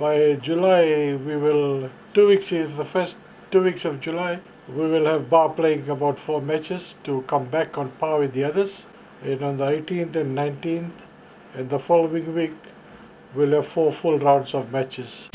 By July, we will, two weeks, in the first two weeks of July, we will have Ba playing about four matches to come back on par with the others. And on the 18th and 19th, and the following week, we'll have four full rounds of matches.